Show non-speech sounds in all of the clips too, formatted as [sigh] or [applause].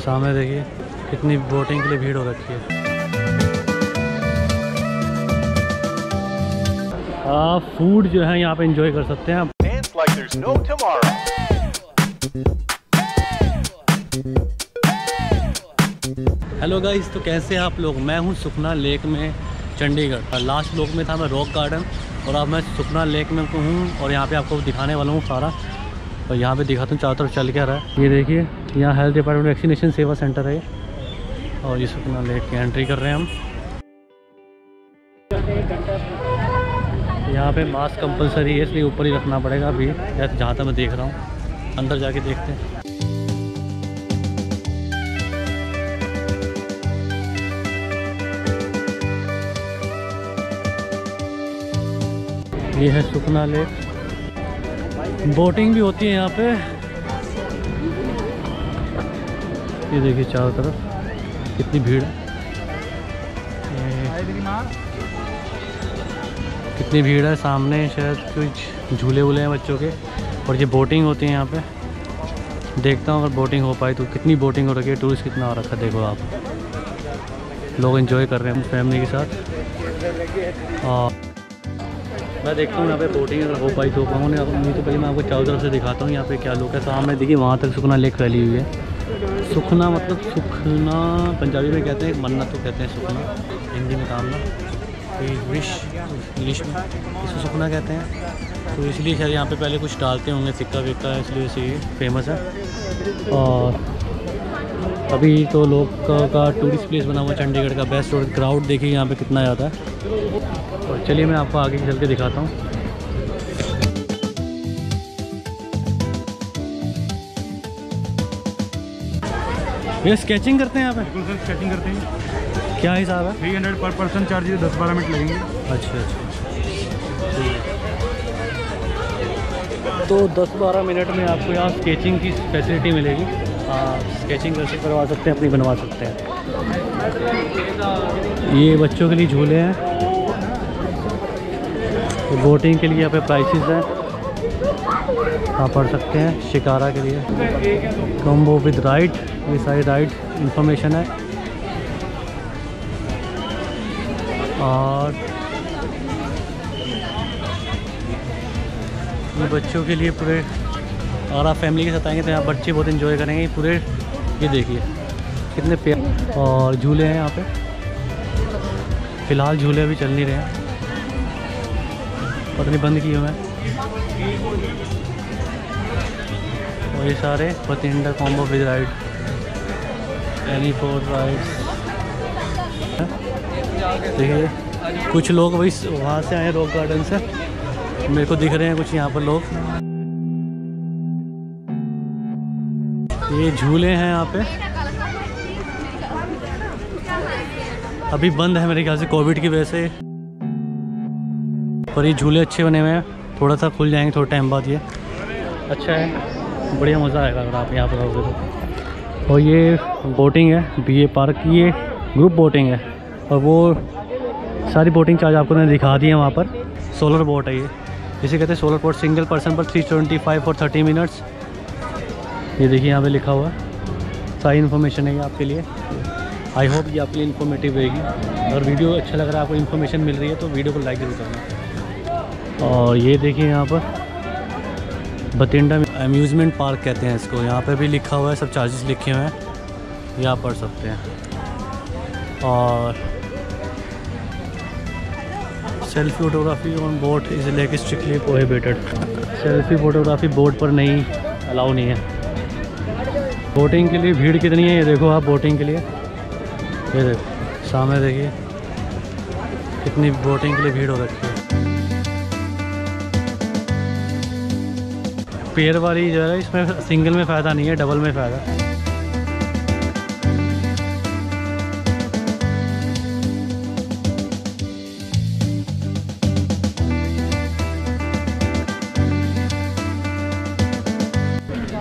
सामने देखिए कितनी बोटिंग के लिए भीड़ हो रखी है। आप फ़ूड जो है यहाँ पे एंजॉय कर सकते हैं। Dance like no hello guys तो कैसे हैं आप लोग? मैं हूँ सुखना लेक में चंडीगढ़। लास्ट लोक में था मैं रॉक गार्डन और अब मैं सुखना लेक में हूँ और यहाँ पे आपको दिखाने वाला हूँ सारा। और यहाँ पे दिखाता हूँ चारों तरफ़ चल क्या रहा है। ये देखिए, यहाँ हेल्थ डिपार्टमेंट वैक्सीनेशन सेवा सेंटर है और ये सुखना लेक की एंट्री कर रहे हैं हम। यहाँ पे मास्क कंपलसरी है, इसलिए ऊपर ही रखना पड़ेगा अभी। जहाँ तक मैं देख रहा हूँ, अंदर जाके देखते हैं। ये है सुखना लेक। बोटिंग भी होती है यहाँ पे। ये देखिए चारों तरफ़, कितनी भीड़। है कितनी भीड़ है सामने, शायद कुछ झूले वूले हैं बच्चों के। और ये बोटिंग होती है यहाँ पे। देखता हूँ अगर बोटिंग हो पाई तो कितनी बोटिंग हो रखी है, टूरिस्ट कितना हो रखा है, देखो आप। लोग एंजॉय कर रहे हैं, फैमिली के साथ। और मैं देखता हूँ यहाँ पे बोटिंग अगर हो पाई तो पाऊँ नहीं तो पहले मैं आपको चारों तरफ़ से दिखाता हूँ यहाँ पे क्या लोग है। सामने देखिए वहाँ तक सुखना लेक फैली हुई है। सुखना मतलब सुखना पंजाबी में कहते हैं मन्ना तो कहते हैं सुखना हिंदी में कामना। विश इंग्लिश में इसको सुखना कहते हैं। तो इसलिए शायद यहाँ पे पहले कुछ डालते होंगे सिक्का विक्का इसलिए इसे फ़ेमस है। और अभी तो लोग का, का टूरिस्ट प्लेस बना हुआ चंडीगढ़ का। बेस्ट और क्राउड देखिए यहाँ पे कितना ज़्यादा है। और चलिए मैं आपको आगे चल के दिखाता हूँ। ये स्केचिंग करते हैं यहाँ पे? बिल्कुल सर स्केचिंग करते हैं। क्या हिसाब है थ्री हंड्रेड पर पर्सन चार्जेस दस बारह मिनट लगेंगे। अच्छा अच्छा। तो दस बारह मिनट में आपको यहाँ स्केचिंग की फैसिलिटी मिलेगी। स्केचिंग कैसे करवा सकते हैं अपनी बनवा सकते हैं। ये बच्चों के लिए झूले हैं। तो बोटिंग के लिए यहाँ पे प्राइसेस हैं। आप पढ़ सकते हैं, शिकारा के लिए। कम्बो विद राइड ये सारी राइड इंफॉर्मेशन है। और ये बच्चों के लिए पूरे अगर आप फैमिली के साथ आएँगे तो यहाँ बच्चे बहुत इन्जॉय करेंगे। पूरे, ये देखिए, कितने प्यार और झूले हैं यहाँ पे। फ़िलहाल झूले अभी चल नहीं रहे हैं। पता नहीं बंद किए हुए और ये सारे Bathinda combo with ride any four rides देखिए, कुछ लोग वही वहाँ से आए रॉक गार्डन से। मेरे को दिख रहे हैं कुछ यहाँ पर लोग। ये झूले हैं यहाँ पे। अभी बंद है मेरे ख्याल से कोविड की वजह से। पर ये झूले अच्छे बने हुए हैं। थोड़ा सा खुल जाएँगे, थोड़ा टाइम बाद ये। अच्छा है। बढ़िया मज़ा आएगा अगर आप यहाँ पर आओगे तो। और ये बोटिंग है बी ए पार्क ये ग्रुप बोटिंग है। और वो सारी बोटिंग चार्ज आपको मैंने दिखा दी है वहाँ पर। सोलर बोट है ये। इसे कहते हैं सोलर बोट सिंगल पर्सन पर थ्री ट्वेंटी फाइव और थर्टी मिनट्स ये देखिए यहाँ पे लिखा हुआ है। सारी इन्फॉर्मेशन है ये आपके लिए। आई होप ये आपके लिए इन्फॉर्मेटिव रहेगी। अगर वीडियो अच्छा लग रहा है, आपको इन्फॉर्मेशन मिल रही है तो वीडियो को लाइक ज़रूर करना। और ये देखिए यहाँ पर, बतिंडा अम्यूज़मेंट पार्क कहते हैं इसको। यहाँ पर भी लिखा हुआ है, सब चार्जेस लिखे हुए हैं। ये आप पढ़ सकते हैं। और selfie photography on boat is lake strictly prohibited selfie photography boat पर नहीं अलाउ नहीं है। बोटिंग के लिए भीड़ कितनी है, ये देखो आप बोटिंग के लिए। ये देखो सामने देखिए, कितनी बोटिंग के लिए भीड़ हो रखी है। पेयर वाली जो है इसमें सिंगल में फ़ायदा नहीं है डबल में फ़ायदा।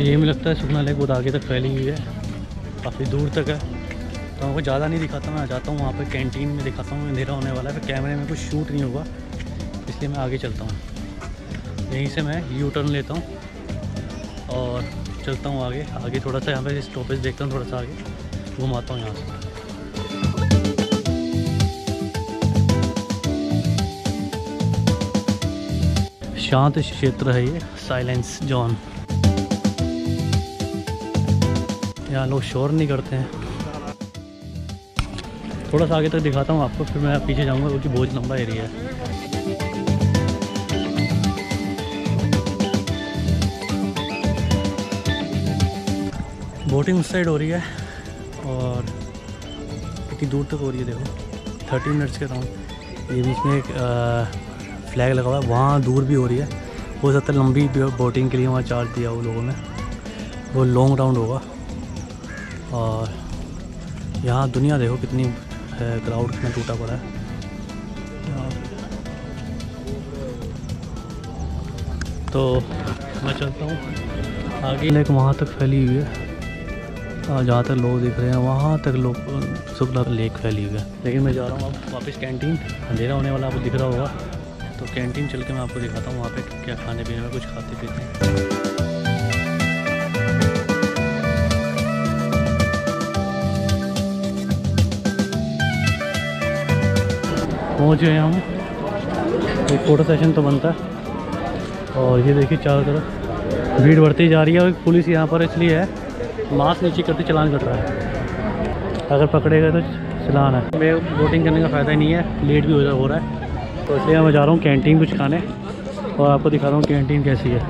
ये मुझे लगता है सुखना लेक बहुत आगे तक फैली हुई है, काफ़ी दूर तक है। तो आपको ज़्यादा नहीं दिखाता, मैं आ जाता हूँ वहाँ पर कैंटीन में दिखाता हूँ, अंधेरा होने वाला है, फिर कैमरे में कुछ शूट नहीं होगा इसलिए मैं आगे चलता हूँ। यहीं से मैं यू टर्न लेता हूँ और चलता हूँ आगे आगे थोड़ा सा यहाँ पे स्टॉपेज देखता हूँ, थोड़ा सा आगे, घुमाता हूँ यहाँ से। शांत क्षेत्र है ये साइलेंस जॉन यहाँ लोग शोर नहीं करते हैं। थोड़ा सा आगे तक दिखाता हूँ आपको, फिर मैं पीछे जाऊँगा, क्योंकि बहुत लंबा एरिया है। बोटिंग उस साइड हो रही है, और कितनी दूर तक हो रही है देखो। थर्टी मिनट्स के राउंड ये बीच में एक फ्लैग लगा हुआ है, वहाँ दूर भी हो रही है। सकता है लंबी बोटिंग के लिए वहाँ चार्ज दिया वो लोगों ने। वो लॉन्ग राउंड होगा। और यहाँ दुनिया देखो कितनी है क्राउड कितना टूटा पड़ा है। तो मैं चलता हूँ। आगे लेक वहाँ तक फैली हुई है। जहाँ तक लोग दिख रहे हैं, वहाँ तक लोग, शुक्ला लेक फैली हुई है। लेकिन मैं जा रहा हूँ अब वापस कैंटीन अंधेरा होने वाला आपको दिख रहा होगा। तो कैंटीन चल के मैं आपको दिखाता हूँ, वहाँ पे क्या खाने पीने में कुछ खाते पीते हैं। पहुँच गए हम। एक फ़ोटो सेशन तो बनता। है और ये देखिए चारों तरफ़। भीड़ बढ़ती जा रही है और पुलिस यहाँ पर इसलिए है मास्क नीचे करते चलान कट रहा है। अगर पकड़े गए तो चलान है। मैं बोटिंग करने का फ़ायदा ही नहीं है लेट भी हो हो रहा है। तो इसलिए मैं जा रहा हूँ कैंटीन कुछ खाने और आपको दिखा रहा हूँ कैंटीन कैसी है।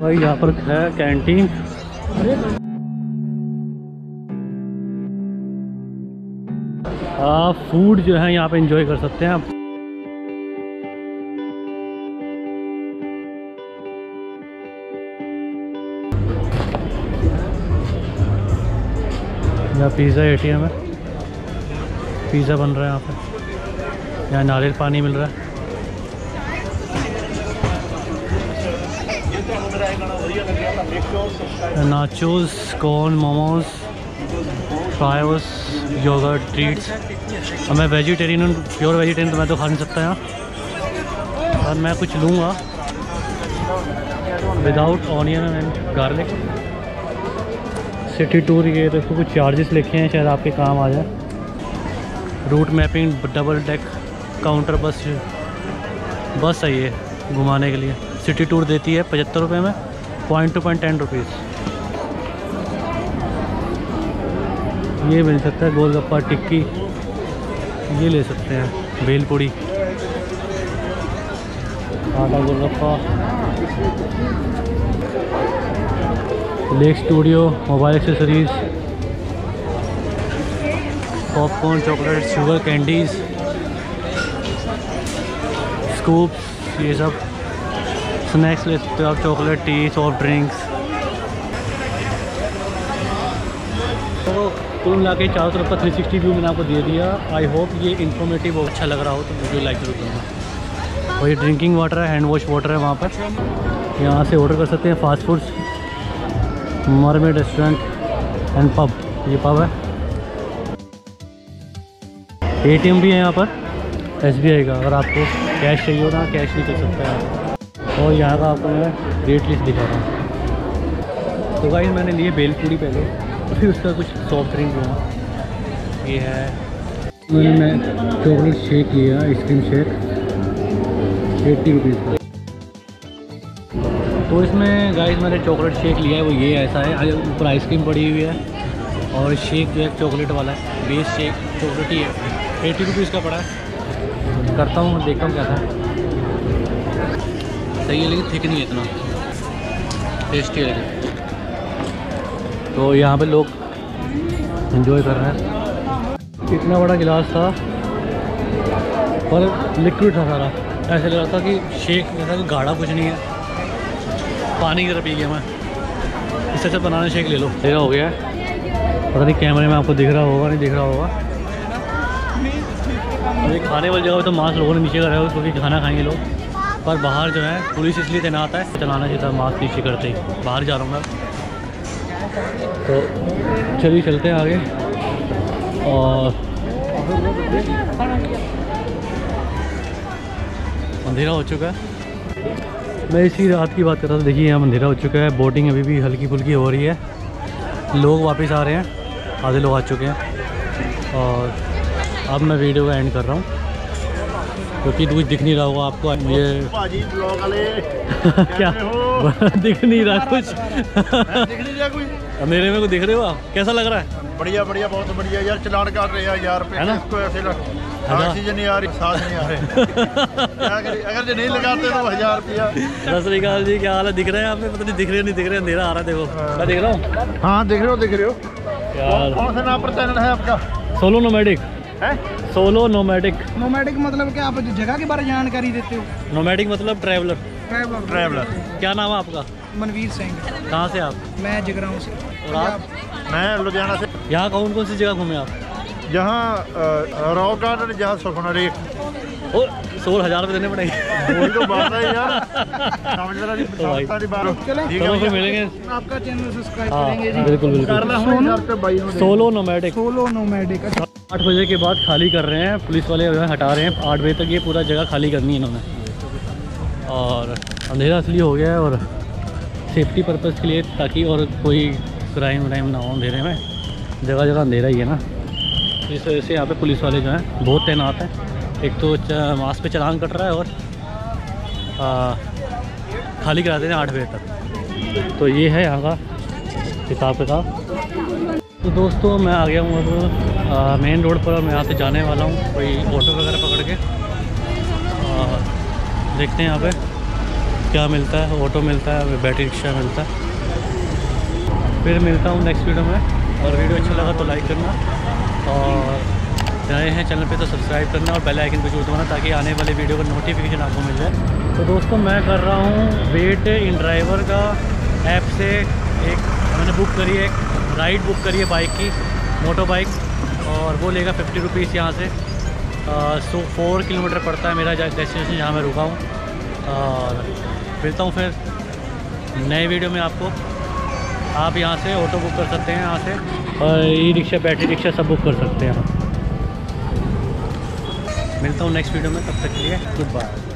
भाई यहाँ पर है कैंटीन फ़ूड जो है यहाँ पे इंजॉय कर सकते हैं आप। यहाँ पिज़्ज़ा एटीएम है। पिज़्ज़ा बन रहा है यहाँ पे। यहाँ नारियल पानी मिल रहा है। Nachos corn momos fries yogurt treats और मैं वेजिटेरियन हूँ प्योर वेजिटेरियन तो मैं तो खा नहीं सकता यहाँ। और मैं कुछ लूँगा। Without onion and garlic city tour ये देखो, कुछ चार्जेस लिखे हैं, शायद आपके काम आ जाए। Route mapping double deck counter bus bus है ये, घुमाने के लिए। सिटी टूर देती है पचहत्तर रुपये में point two point ten rupees ये मिल सकता है, गोलगप्पा, टिक्की। ये ले सकते हैं, भेलपुड़ी। आटा, golgappa. Lake studio mobile accessories popcorn chocolate sugar candies scoop ये सब। स्नैक्स ले सकते हो आप चॉकलेट टी सॉफ्ट ड्रिंक्स तो कुल मिला के चारों तरफ़ का 360 व्यू मैंने आपको दे दिया। आई होप ये इन्फॉर्मेटिव अच्छा लग रहा हो तो वीडियो लाइक ज़रूर करना। और ये ड्रिंकिंग वाटर है हैंड वॉश वाटर है वहाँ पर। यहाँ से ऑर्डर कर सकते हैं fast foods mermaid restaurant and pub ये पब है। एटीएम भी है यहाँ पर एसबीआई का, अगर आपको कैश चाहिए हो ना कैश नहीं कर सकता है और यहाँ का आपको मैं रेट लिस्ट दिखा रहा हूँ। तो भाई मैंने लिए भेलपूरी पहले। फिर उसका कुछ सॉफ्ट ड्रिंक हुआ। ये है। मैंने मैं चॉकलेट शेक लिया ice cream shake eighty rupees का। तो इसमें गाइस मैंने चॉकलेट शेक लिया है वो ये ऐसा है। ऊपर आइसक्रीम पड़ी हुई है और शेक जो है चॉकलेट वाला है बेस शेक चॉकलेट ही है। एटी रुपीज़ का पड़ा है। करता हूँ देखता हूँ कैसा है सही है लेकिन थिक नहीं है इतना। टेस्टी है लेकिन। तो यहाँ पे लोग इन्जॉय कर रहे हैं। इतना बड़ा गिलास था पर लिक्विड था सारा। ऐसे लग रहा था कि शेक जैसा कि गाढ़ा कुछ नहीं है। पानी की तरह पी गया मैं। इससे अच्छा बनाना शेक ले लो। देखा हो गया। पता नहीं कैमरे में आपको दिख रहा होगा, नहीं दिख रहा होगा। ये खाने वाली जगह तो मास्क लोगों ने नीचे करा है क्योंकि खाना खाएँगे लोग। पर बाहर जो है, पुलिस इसलिए तैनात है, चलाना चाहिए था मास्क नीचे करते ही। बाहर जा रहा हूँ मैं। तो चलिए चलते हैं आगे। और अंधेरा हो चुका है। मैं इसी रात की बात कर रहा था देखिए यहाँ अंधेरा हो चुका है। बोटिंग अभी भी हल्की फुल्की हो रही है। लोग वापस आ रहे हैं आधे लोग आ चुके हैं। और अब मैं वीडियो का एंड कर रहा हूँ क्योंकि तो कुछ दिख नहीं रहा होगा आपको। मुझे [laughs] क्या? [laughs] दिख नहीं रहा कुछ। अंधेरे में को दिख रहे हो आप? कैसा लग रहा है? बढ़िया बढ़िया बहुत बढ़िया यार चलान काट रहे हैं रुपए है ना? इसको ऐसे लग ऑक्सीजन नहीं आ रही सांस नहीं आ रहे। क्या [laughs] अगर जो नहीं लगाते तो हज़ार रुपया। सत श्रीकाल जी क्या हाल है? दिख रहे हैं आपने पता नहीं दिख रहे नहीं दिख रहे अंधेरा आ रहा है देखो। मैं दिख रहा हूँ। हाँ देख रहे हो देख रहे हो। यार। कौन सा नाम पर चैनल है आपका? सोलो नोमैटिक है? सोलो नोमैटिक नोमैटिक मतलब कि आप जगह के बारे में जानकारी देते हो? नोमैटिक मतलब ट्रैवलर। ट्रैवलर ट्रैवलर क्या नाम है आपका? मनवीर सिंह। कहाँ से आप? मैं जगराऊं से। और आप? मैं लुधियाना से। यहाँ कौन कौन सी जगह घूमे आप? जहाँ रॉक गार्डन जहाँ सुखना लेक और सोलह हज़ार रुपये देने पड़ेंगे। तो बात है यार। समझ रहा नहीं तो चलें? फिर मिलेंगे। आपका चैनल सब्सक्राइब हाँ करेंगे जी। बिल्कुल बिल्कुल। सोलो नोमैटिक सोलो नोमैटिक आठ बजे के बाद खाली कर रहे हैं पुलिस वाले हटा रहे हैं आठ बजे तक ये पूरा जगह खाली करनी है इन्होंने। और अंधेरा इसलिए हो गया है और सेफ्टी पर्पज़ के लिए ताकि और कोई क्राइम व्राइम ना हो अंधेरे में। जगह जगह अंधेरा ही है ना। तो इस वजह से यहाँ पे पुलिस वाले जो हैं बहुत तैनात हैं। एक तो मास्क पे चलान कट रहा है और आ, खाली करा देते हैं आठ बजे तक। तो ये है यहाँ का हिसाब किताब। तो दोस्तों मैं आ गया हूँ अब मेन रोड पर। मैं यहाँ से जाने वाला हूँ कोई ऑटो वगैरह पकड़ के। देखते हैं यहाँ पे क्या मिलता है ऑटो मिलता है, बैटरी रिक्शा मिलता है। फिर मिलता हूँ नेक्स्ट वीडियो में। और वीडियो अच्छा लगा तो लाइक करना। और नए हैं चैनल पे तो सब्सक्राइब करना और बेल आइकन पे ज़रूर दबाना ताकि आने वाले वीडियो का नोटिफिकेशन आपको मिल जाए। तो दोस्तों, मैं कर रहा हूँ वेट इन ड्राइवर का ऐप से एक, मैंने बुक करी है, एक राइड बुक करी है बाइक की मोटो बाइक और वो लेगा फिफ्टी रुपीज़ यहाँ से। सो फोर किलोमीटर पड़ता है मेरा डेस्टिनेशन जहाँ मैं रुका हूँ। और मिलता हूँ फिर नए वीडियो में आपको। आप यहाँ से ऑटो बुक कर सकते हैं यहाँ से और ई रिक्शा बैटरी रिक्शा सब बुक कर सकते हैं मिलता हूँ नेक्स्ट वीडियो में, तब तक के लिए गुड बाय